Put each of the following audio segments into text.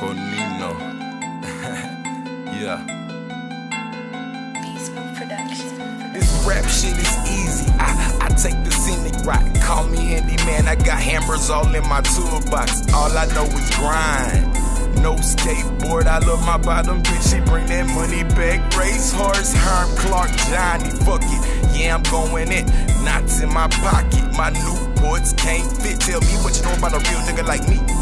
Konino. yeah. Peaceful production. This rap shit is easy. I, I take the scenic route. Call me handyman. I got hammers all in my toolbox. All I know is grind. No skateboard, I love my bottom bitch. She bring that money back. Race horse, Herm Clark, Johnny. Fuck it, yeah, I'm going in. Knots in my pocket, my new Newports can't fit. Tell me what you know about a real nigga like me.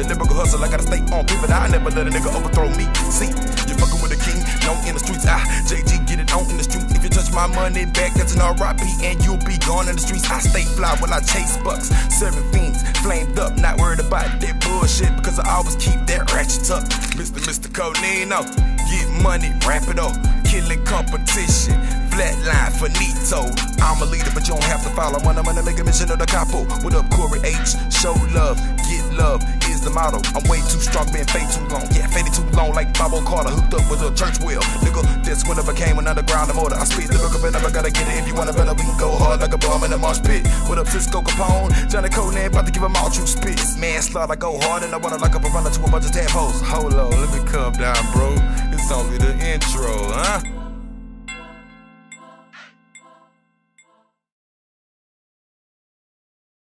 The lyrical hustle, I gotta stay on pivot. I never let a nigga overthrow me. See, you fucking with a king, known in the streets. Ah, I, JG, get it on in the streets. If you touch my money back, that's an RIP, and you'll be gone in the streets. I stay fly when I chase bucks. Serving fiends, flamed up, not worried about that bullshit because I always keep that ratchet up. Mr. Mr. Konino, get money, wrap it up, killing competition. Flatline finito. I'm a leader, but you don't have to follow. When I'm gonna make a mission of the capo. What up, Corey H? Show love, get love is the motto. I'm way too strong, been fade too long. Yeah, faded too long, like Bobo Carter, hooked up with a church wheel. Nigga, this when I became an underground motor. I speed the book up and never gotta get it. If you wanna better, we can go hard like a bomb in a marsh pit. What up, Cisco Capone? Johnnie Konan, about to give him all true spits. Man, slot, I go hard and I wanna lock up a runner to a bunch of tadpoles. Hold on, let me calm down, bro. It's only the intro, huh?